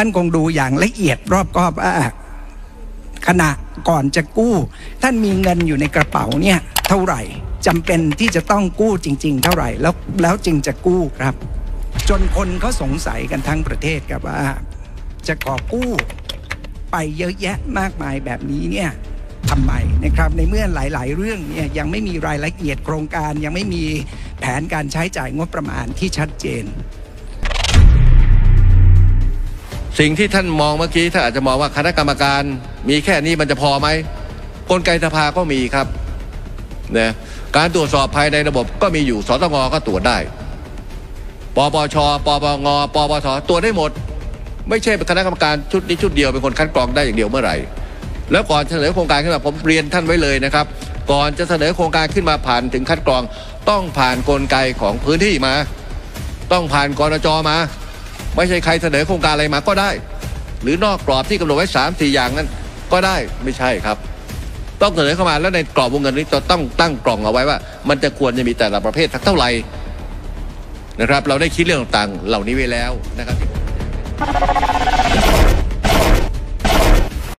ท่านคงดูอย่างละเอียดรอบคอบว่าขณะก่อนจะกู้ ท่านมีเงินอยู่ในกระเป๋าเนี่ยเท่าไหร่จำเป็นที่จะต้องกู้จริง ๆ เท่าไหร่แล้วแล้วจึงจะกู้ครับ จนคนเขาสงสัยกันทั้งประเทศครับว่า จะขอกู้ไปเยอะแยะมากมายแบบนี้เนี่ยทำไมนะครับในเมื่อหลาย ๆ เรื่องเนี่ยยังไม่มีรายละเอียดโครงการยังไม่มีแผนการใช้จ่ายงบประมาณที่ชัดเจน สิ่งที่ท่านมองเมื่อกี้ท่านอาจจะมองว่าคณะกรรมการมีแค่นี้มันจะพอไหมกลไกสภาก็มีครับนะการตรวจสอบภายในระบบก็มีอยู่สตงก็ตรวจได้ปปชปปงปปสตรวจได้หมด ไม่ใช่คณะกรรมการชุดนี้ชุดเดียวเป็นคนคัดกรองได้อย่างเดียวเมื่อไหร่ แล้วก่อนเสนอโครงการขึ้นมาผมเรียนท่านไว้เลยนะครับ ก่อนจะเสนอโครงการขึ้นมาผ่านถึงคัดกรอง ต้องผ่านกลไกของพื้นที่มา ต้องผ่านกรจมา ไม่ใช่ใครเสนอโครงการอะไรมาก็ได้ หรือนอกกรอบที่กำหนดไว้สามสี่อย่างนั้นก็ได้ไม่ใช่ครับ ต้องเสนอเข้ามาแล้วในกรอบวงเงินนี้จะต้องตั้งกล่องเอาไว้ว่า มันจะควรจะมีแต่ละประเภทสักเท่าไหร่นะครับ เราได้คิดเรื่องต่างๆเหล่านี้ไว้แล้วนะครับ